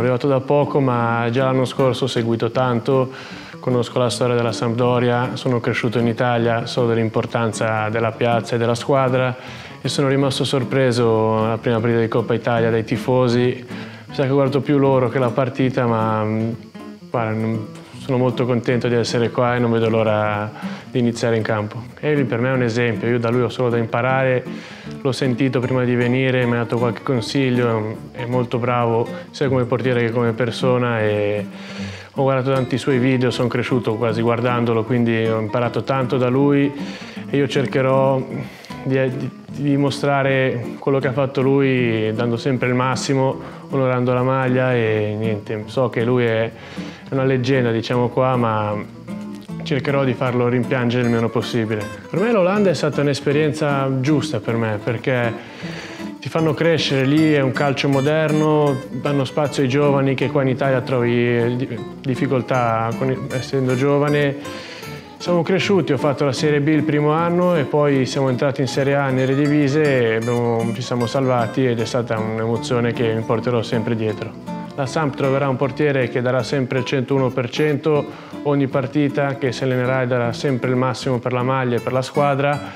arrivato da poco, ma già l'anno scorso ho seguito tanto, conosco la storia della Sampdoria, sono cresciuto in Italia, so dell'importanza della piazza e della squadra e sono rimasto sorpreso alla prima partita di Coppa Italia dai tifosi. Mi sa che guardo più loro che la partita, ma guarda, sono molto contento di essere qua e non vedo l'ora di iniziare in campo. Eli per me è un esempio, io da lui ho solo da imparare, l'ho sentito prima di venire, mi ha dato qualche consiglio, è molto bravo sia come portiere che come persona e ho guardato tanti suoi video, sono cresciuto quasi guardandolo, quindi ho imparato tanto da lui e io cercherò di, di, di mostrare quello che ha fatto lui dando sempre il massimo, onorando la maglia e niente, so che lui è una leggenda diciamo qua, ma cercherò di farlo rimpiangere il meno possibile. Per me l'Olanda è stata un'esperienza giusta per me perché ti fanno crescere, lì è un calcio moderno, danno spazio ai giovani che qua in Italia trovi difficoltà essendo giovane siamo cresciuti, ho fatto la Serie B il primo anno e poi siamo entrati in Serie A nelle divise e abbiamo, ci siamo salvati ed è stata un'emozione che mi porterò sempre dietro. La Samp troverà un portiere che darà sempre il 101% ogni partita, che si allenerà e darà sempre il massimo per la maglia e per la squadra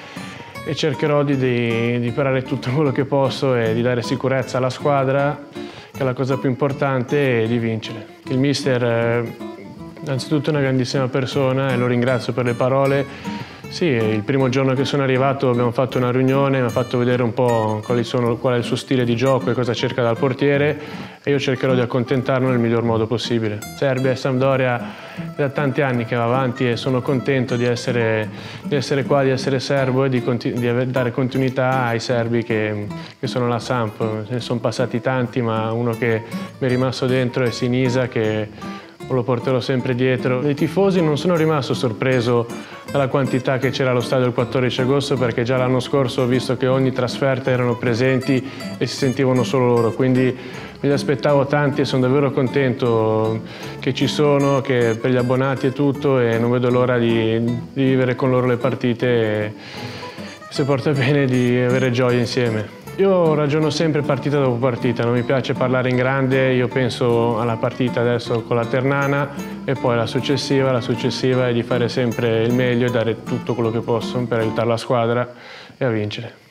e cercherò di, di, di fare tutto quello che posso e di dare sicurezza alla squadra, che è la cosa più importante, e di vincere. Il mister eh, Innanzitutto una grandissima persona e lo ringrazio per le parole. Sì, il primo giorno che sono arrivato abbiamo fatto una riunione, mi ha fatto vedere un po' sono, qual è il suo stile di gioco e cosa cerca dal portiere e io cercherò di accontentarlo nel miglior modo possibile. Serbia e Sampdoria da tanti anni che va avanti e sono contento di essere, di essere qua, di essere serbo e di, di dare continuità ai serbi che, che sono la Samp. Ne sono passati tanti ma uno che mi è rimasto dentro è Sinisa che lo porterò sempre dietro. I tifosi non sono rimasto sorpreso dalla quantità che c'era allo stadio il 14 agosto perché già l'anno scorso ho visto che ogni trasferta erano presenti e si sentivano solo loro, quindi me li aspettavo tanti e sono davvero contento che ci sono, che per gli abbonati e tutto e non vedo l'ora di, di vivere con loro le partite e se porta bene di avere gioia insieme. Io ragiono sempre partita dopo partita, non mi piace parlare in grande, io penso alla partita adesso con la Ternana e poi alla successiva, la successiva è di fare sempre il meglio e dare tutto quello che posso per aiutare la squadra e a vincere.